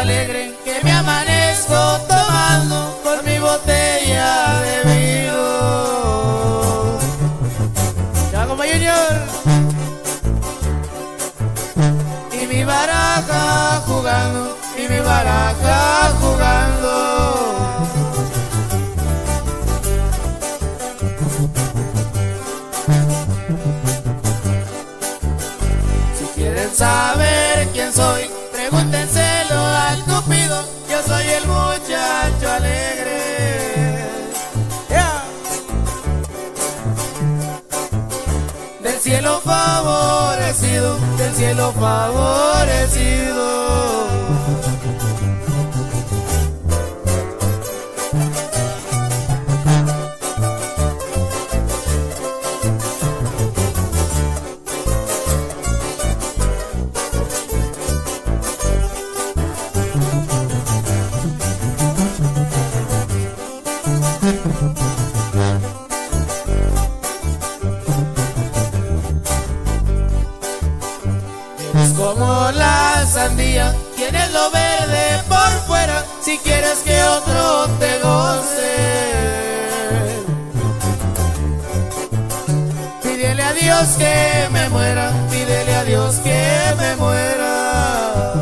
alegre que me amanezco tomando con mi botella de vino. Como Junior. Y mi baraja jugando, y mi baraja jugando. Si quieren saber quién soy, pregúntenselo muchacho alegre. Del cielo favorecido, del cielo favorecido. Es como la sandía, tienes lo verde por fuera, si quieres que otro te goce. Pídele a Dios que me muera, pídele a Dios que me muera.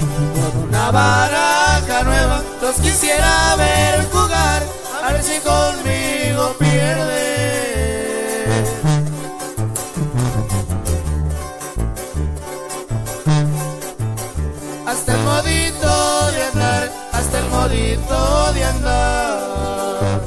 Con una baraja nueva, los quisiera ver jugar, a ver si conmigo modito de andar.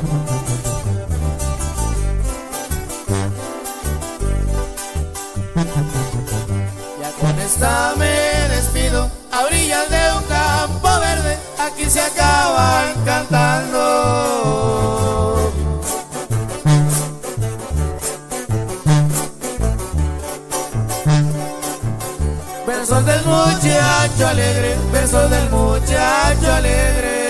Ya con esta me despido, a orillas de un campo verde, aquí se acaban cantando. Versos del muchacho alegre, versos del muchacho alegre.